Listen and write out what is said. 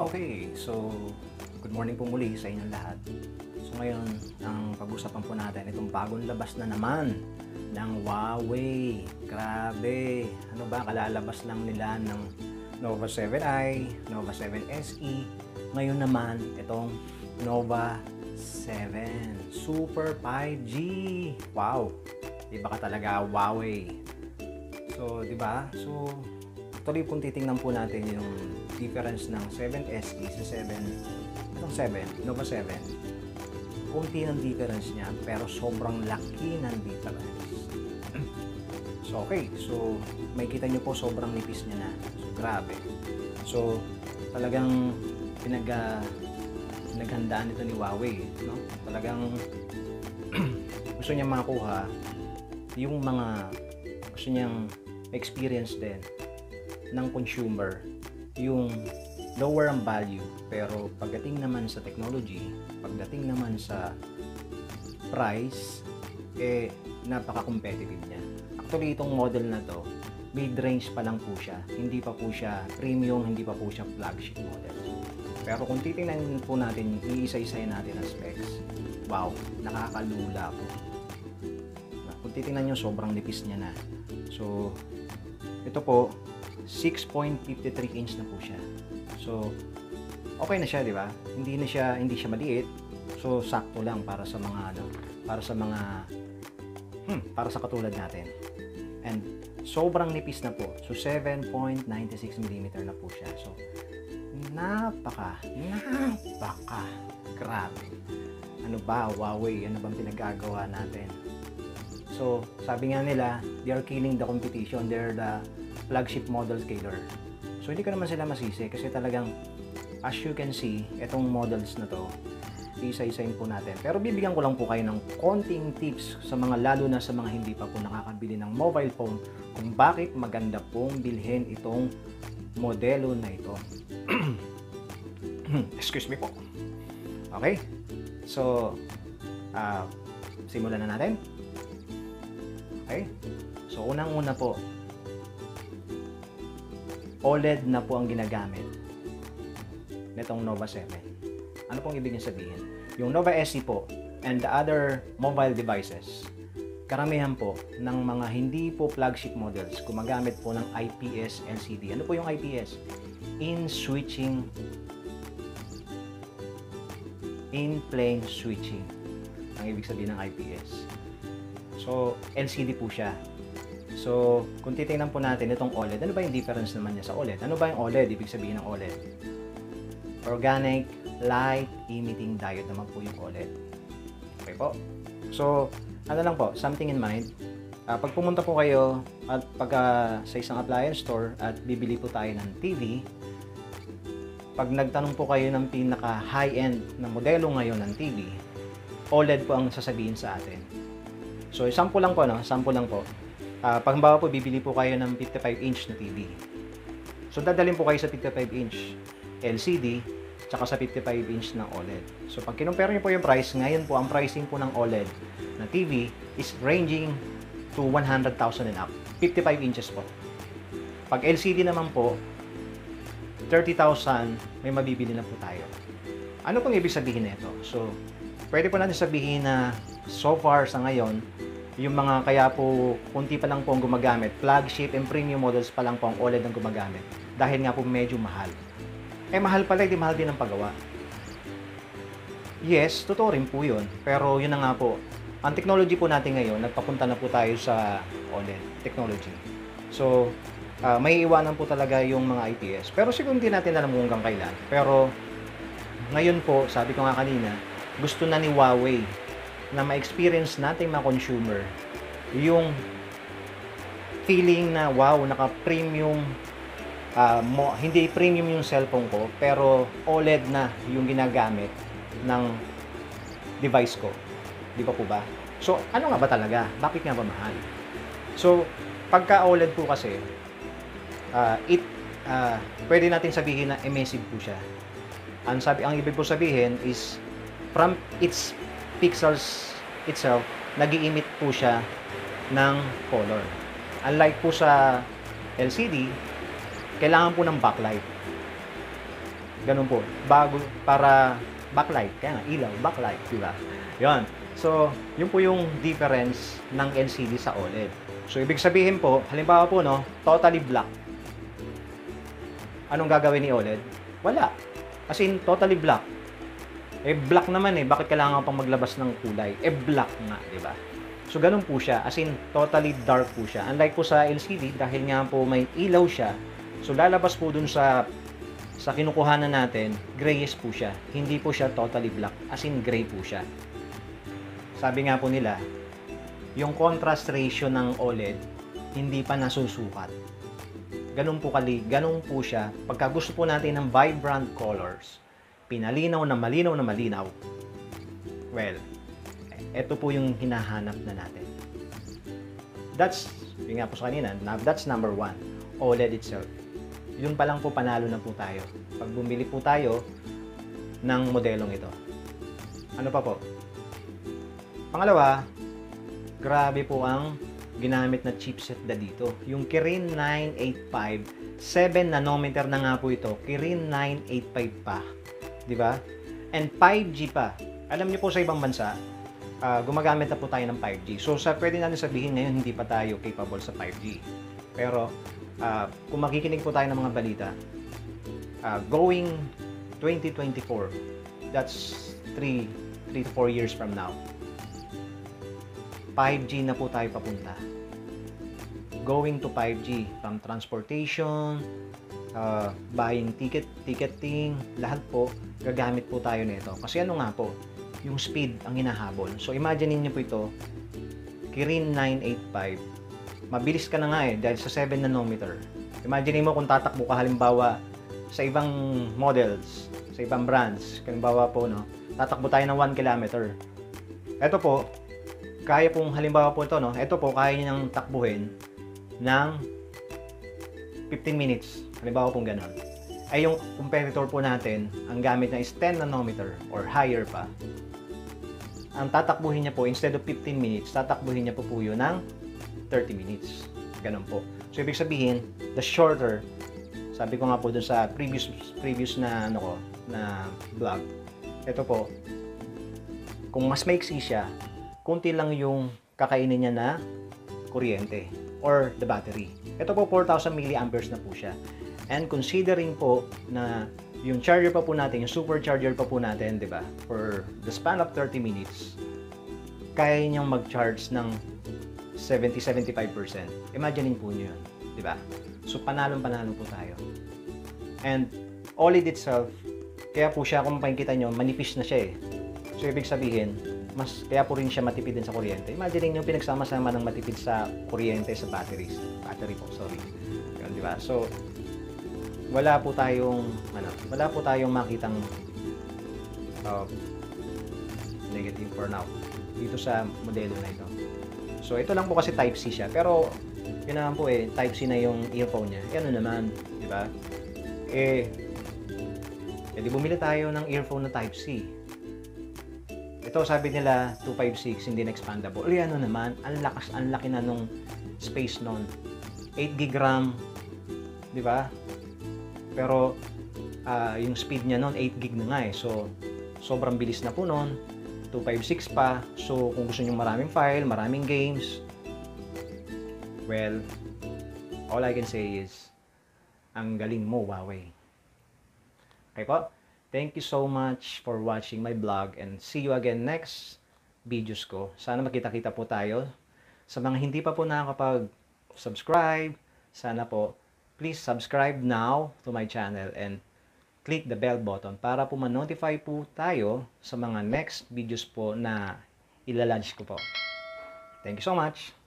Okay, so good morning po muli sa inyong lahat. So ngayon, ang pag-usapan po natin itong bagong labas na naman ng Huawei. Grabe! Ano ba, kalalabas lang nila ng Nova 7i, Nova 7 SE. Ngayon naman, itong Nova 7 Super 5G. Wow! Iba ka talaga, Huawei. So, di ba? So, tuloy kung titingnan po natin yung difference ng 7 SE sa 7 itong 7, Nova 7 kunti ng difference niya pero sobrang laki ng difference. So okay. So may kita nyo po sobrang nipis niya na. So grabe. So talagang pinag uh, pinaghandaan ito ni Huawei no? talagang gusto niya makuha yung mga gusto niyang experience din ng consumer yung lower ang value. Pero pagdating naman sa technology pagdating naman sa price eh napaka-competitive niya. Actually itong model na to mid-range pa lang po siya. Hindi pa po siya premium hindi pa po siya flagship model. Pero kung titingnan po natin iisa-isay natin ang specs wow nakakalula po. Kung titingnan nyo sobrang nipis niya na. So ito po 6.53 inch na po siya. So, okay na siya, di ba? Hindi na siya, hindi siya maliit. So, sakto lang para sa mga, ano, para sa mga, hmm, para sa katulad natin. And, sobrang nipis na po. So, 7.96 mm na po siya. So, napaka, napaka, grabe. Ano ba, Huawei? Ano bang pinagagawa natin? So, sabi nga nila, they are killing the competition. They're the flagship model killer. So, hindi ko naman sila masisi kasi talagang, as you can see, itong models na to, isa-isayin po natin. Pero bibigyan ko lang po kayo ng konting tips sa mga lalo na sa mga hindi pa po nakakabili ng mobile phone kung bakit maganda pong bilhin itong modelo na ito. Excuse me po. Okay? So, uh, simulan na natin. Okay? So, unang-una po, OLED na po ang ginagamit nitong Nova 7. Ano pong ibig sabihin? Yung Nova SE po and the other mobile devices, karamihan po ng mga hindi po flagship models gumagamit po ng IPS LCD. Ano po yung IPS? In switching in plane switching ang ibig sabihin ng IPS. So, LCD po siya. So, kung titingnan po natin itong OLED, ano ba yung difference naman niya sa OLED? Ano ba yung OLED? Ibig sabihin ng OLED? Organic Light Emitting Diode naman po yung OLED. Okay po? So, ano lang po, something in mind. Uh, pag pumunta po kayo at pag uh, sa isang appliance store at bibili po tayo ng TV, pag nagtanong po kayo ng pinaka high-end na modelo ngayon ng TV, OLED po ang sasabihin sa atin. So, sample lang po, no? Sample lang po. Uh, pag po, bibili po kayo ng 55-inch na TV. So, dadalhin po kayo sa 55-inch LCD tsaka sa 55-inch ng OLED. So, pag kinumpara niyo po yung price, ngayon po, ang pricing po ng OLED na TV is ranging to 100,000 and up. 55 inches po. Pag LCD naman po, 30,000, may mabibili na po tayo. Ano pong ibig sabihin nito? So, pwede po natin sabihin na so far sa ngayon, yung mga kaya po kunti pa lang po ang gumagamit, flagship and premium models pa lang po ang OLED ang gumagamit dahil nga po medyo mahal. Eh mahal pala, hindi mahal din ang paggawa. Yes, totoo rin po yun. Pero yun na nga po, ang technology po natin ngayon, nagpapunta na po tayo sa OLED technology. So, uh, may iwanan po talaga yung mga IPS. Pero siguro hindi natin alam kung hanggang kailan. Pero ngayon po, sabi ko nga kanina, gusto na ni Huawei na ma-experience nating mga consumer yung feeling na wow, naka-premium uh, mo, hindi premium yung cellphone ko pero OLED na yung ginagamit ng device ko. Di ba po ba? So, ano nga ba talaga? Bakit nga ba mahal? So, pagka OLED po kasi, uh, it, uh, pwede natin sabihin na emissive po siya. Ang, sabi, ang ibig po sabihin is, from its pixels itself, nag emit po siya ng color. Unlike po sa LCD, kailangan po ng backlight. Ganun po. Bago, para backlight. Kaya nga, ilaw, backlight, di ba? Yun. So, yun po yung difference ng LCD sa OLED. So, ibig sabihin po, halimbawa po, no, totally black. Anong gagawin ni OLED? Wala. As in, totally black. Eh, black naman eh. Bakit kailangan pang maglabas ng kulay? Eh, black nga, di ba? So, ganun po siya. As in, totally dark po siya. Unlike po sa LCD, dahil nga po may ilaw siya, so lalabas po dun sa sa kinukuhanan natin, grayish po siya. Hindi po siya totally black. As in, gray po siya. Sabi nga po nila, yung contrast ratio ng OLED, hindi pa nasusukat. Ganun po kali, ganun po siya. Pagka gusto po natin ng vibrant colors, pinalinaw na malinaw na malinaw, well, ito po yung hinahanap na natin. That's, yung nga po sa kanina, that's number one, OLED itself. Yun pa lang po panalo na po tayo. Pag bumili po tayo ng modelong ito. Ano pa po? Pangalawa, grabe po ang ginamit na chipset na dito. Yung Kirin 985, 7 nanometer na nga po ito. Kirin 985 pa. Di ba? And 5G pa. Alam niyo po sa ibang bansa, uh, gumagamit na po tayo ng 5G. So, sa pwede natin sabihin ngayon, hindi pa tayo capable sa 5G. Pero, uh, kung makikinig po tayo ng mga balita, uh, going 2024, that's 3, 3 to 4 years from now, 5G na po tayo papunta. Going to 5G, from transportation, uh, buying ticket, ticketing, lahat po, gagamit po tayo nito. Kasi ano nga po, yung speed ang hinahabol. So imagine niyo po ito, Kirin 985, mabilis ka na nga eh dahil sa 7 nanometer. Imagine mo kung tatakbo ka halimbawa sa ibang models, sa ibang brands, halimbawa po no, tatakbo tayo ng 1 kilometer. Ito po, kaya pong halimbawa po ito no, ito po kaya niyang takbuhin ng 15 minutes. Halimbawa pong ganun. Ay yung competitor po natin, ang gamit na is 10 nanometer or higher pa. Ang tatakbuhin niya po, instead of 15 minutes, tatakbuhin niya po po yun ng 30 minutes. Ganun po. So, ibig sabihin, the shorter, sabi ko nga po dun sa previous previous na ano ko, na vlog, ito po, kung mas maiksi siya, kunti lang yung kakainin niya na kuryente or the battery. Ito po 4,000 milliamperes na po siya. And considering po na yung charger pa po natin, yung supercharger pa po natin, di ba? For the span of 30 minutes, kaya niyang mag-charge ng 70-75%. Imaginein po niyo yun, di ba? So, panalong-panalo po tayo. And OLED itself, kaya po siya, kung makikita nyo, manipis na siya eh. So, ibig sabihin, mas kaya po rin siya matipid din sa kuryente. Imagine niyo pinagsama-sama ng matipid sa kuryente sa batteries. Battery po, sorry. Yun, di ba? So, wala po tayong ano, wala po tayong makitang uh, negative for now dito sa modelo na ito. So ito lang po kasi type C siya. Pero yun naman po eh, type C na yung earphone niya. Yan naman, di ba? Eh, eh bumili tayo ng earphone na type C. Ito sabi nila 256 hindi na expandable. Eh ano naman, ang lakas, ang laki na nung space noon. 8 gig RAM, di ba? Pero uh, yung speed niya noon 8 gig na nga eh. So sobrang bilis na po noon. 256 pa. So kung gusto niyo maraming file, maraming games, well, all I can say is ang galing mo, Huawei. Okay po? Thank you so much for watching my vlog and see you again next videos ko. Sana makita-kita po tayo. Sa mga hindi pa po nakakapag-subscribe, sana po please subscribe now to my channel and click the bell button para po ma-notify po tayo sa mga next videos po na ilalunch ko po. Thank you so much!